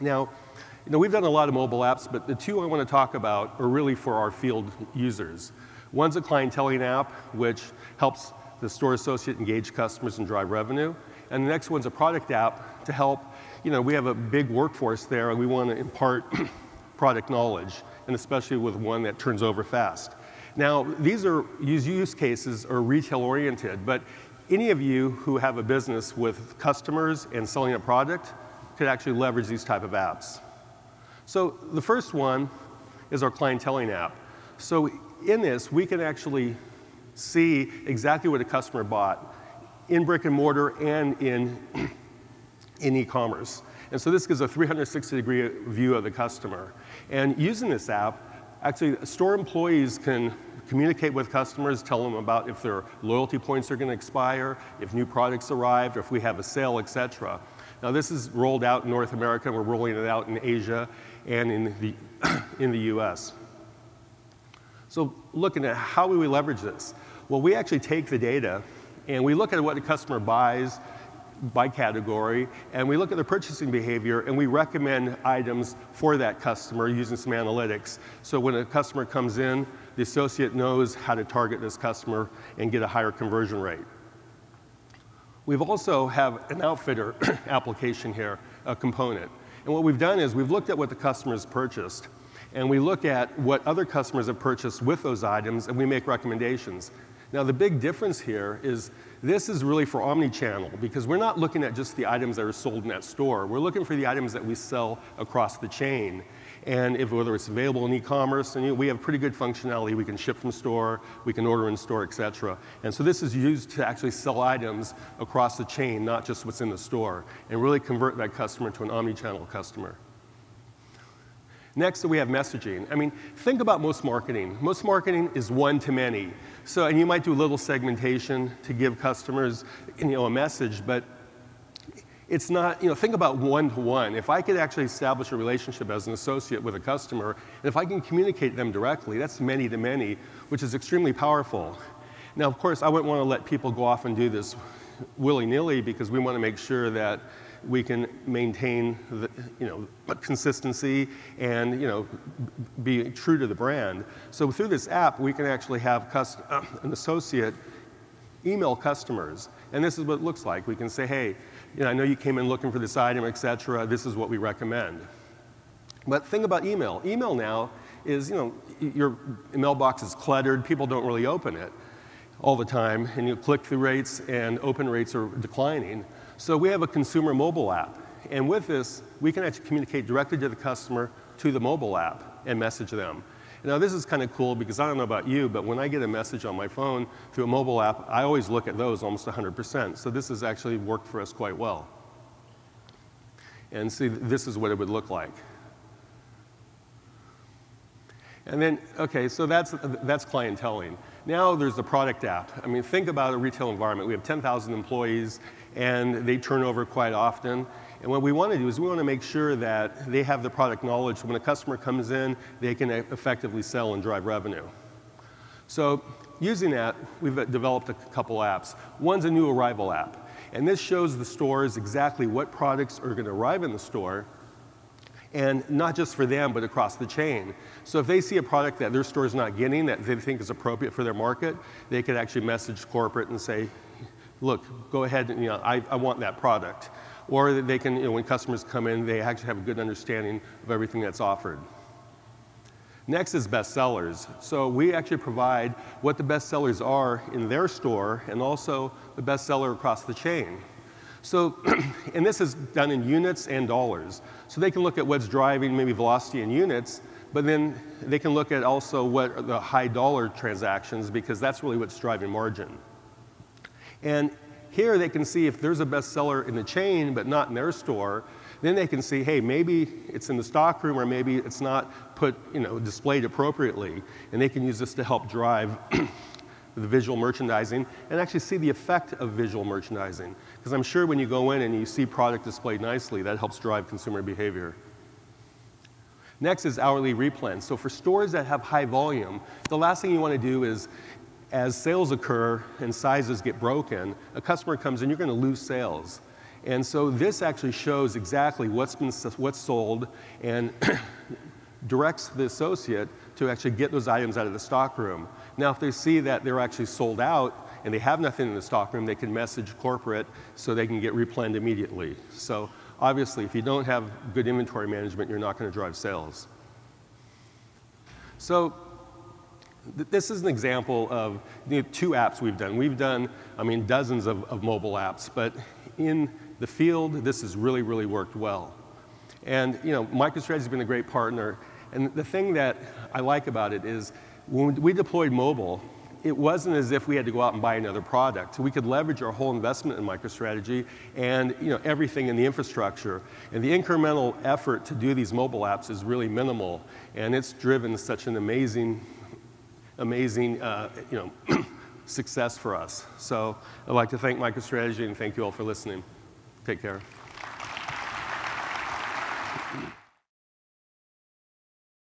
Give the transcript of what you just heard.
Now, you know, we've done a lot of mobile apps, but the two I want to talk about are really for our field users. One's a clienteling app, which helps the store associate engage customers and drive revenue. And the next one's a product app to help, you know, we have a big workforce there and we want to impart product knowledge, and especially with one that turns over fast. Now, these are use cases are retail oriented, but any of you who have a business with customers and selling a product could actually leverage these type of apps. So the first one is our clienteling app. So in this, we can actually see exactly what a customer bought in brick and mortar and in, in e-commerce. And so this gives a 360 degree view of the customer. And using this app, actually store employees can communicate with customers, tell them about if their loyalty points are going to expire, if new products arrived, or if we have a sale, et cetera. Now this is rolled out in North America, we're rolling it out in Asia and in the, in the US. So looking at how we leverage this. Well, we actually take the data and we look at what the customer buys by category, and we look at their purchasing behavior, and we recommend items for that customer using some analytics. So when a customer comes in, the associate knows how to target this customer and get a higher conversion rate. We've also have an outfitter application here, a component. And what we've done is we've looked at what the customers purchased, and we look at what other customers have purchased with those items, and we make recommendations. Now, the big difference here is this is really for omni-channel because we're not looking at just the items that are sold in that store. We're looking for the items that we sell across the chain. And if, whether it's available in e-commerce, and you we have pretty good functionality. We can ship from store, we can order in store, et cetera. And so this is used to actually sell items across the chain, not just what's in the store, and really convert that customer to an omni-channel customer. Next, we have messaging. I mean, think about most marketing. Most marketing is one to many. So, and you might do a little segmentation to give customers, you know, a message, but it's not, you know, think about one to one. If I could actually establish a relationship as an associate with a customer, and if I can communicate them directly, that's many to many, which is extremely powerful. Now, of course, I wouldn't want to let people go off and do this willy-nilly because we want to make sure that we can maintain the, you know, consistency and you know, be true to the brand. So through this app, we can actually have uh, an associate email customers. And this is what it looks like. We can say, hey, you know, I know you came in looking for this item, et cetera. This is what we recommend. But think about email. Email now is, you know, your mailbox is cluttered. People don't really open it all the time. And your click-through rates and open rates are declining. So we have a consumer mobile app. And with this, we can actually communicate directly to the customer to the mobile app and message them. Now, this is kind of cool because I don't know about you, but when I get a message on my phone through a mobile app, I always look at those almost 100%. So this has actually worked for us quite well. And see, this is what it would look like. And then, okay, so that's, that's clienteling. Now there's the product app. I mean, think about a retail environment. We have 10,000 employees, and they turn over quite often. And what we want to do is we want to make sure that they have the product knowledge when a customer comes in, they can effectively sell and drive revenue. So using that, we've uh, developed a couple apps. One's a new arrival app. And this shows the stores exactly what products are going to arrive in the store and not just for them, but across the chain. So if they see a product that their store is not getting that they think is appropriate for their market, they could actually message corporate and say, look, go ahead, and, you know, I, I want that product. Or they can, you know, when customers come in, they actually have a good understanding of everything that's offered. Next is bestsellers. So we actually provide what the bestsellers are in their store and also the bestseller across the chain. So, and this is done in units and dollars. So they can look at what's driving maybe velocity in units, but then they can look at also what are the high dollar transactions because that's really what's driving margin. And here they can see if there's a bestseller in the chain but not in their store, then they can see, hey, maybe it's in the stock room or maybe it's not put, you know, displayed appropriately. And they can use this to help drive the visual merchandising and actually see the effect of visual merchandising. Because I'm sure when you go in and you see product displayed nicely, that helps drive consumer behavior. Next is hourly replen. So for stores that have high volume, the last thing you want to do is as sales occur and sizes get broken, a customer comes in, you're going to lose sales. And so this actually shows exactly what's been what's sold and directs the associate to actually get those items out of the stockroom. Now, if they see that they're actually sold out and they have nothing in the stockroom, they can message corporate so they can get replenished immediately. So obviously, if you don't have good inventory management, you're not going to drive sales. So th this is an example of you know, two apps we've done. We've done, I mean, dozens of, of mobile apps, but in the field, this has really, really worked well. And you know, MicroStrategy has been a great partner. And the thing that I like about it is when we deployed mobile, it wasn't as if we had to go out and buy another product. We could leverage our whole investment in MicroStrategy and you know, everything in the infrastructure. And the incremental effort to do these mobile apps is really minimal. And it's driven such an amazing, amazing uh, you know, success for us. So I'd like to thank MicroStrategy and thank you all for listening. Take care.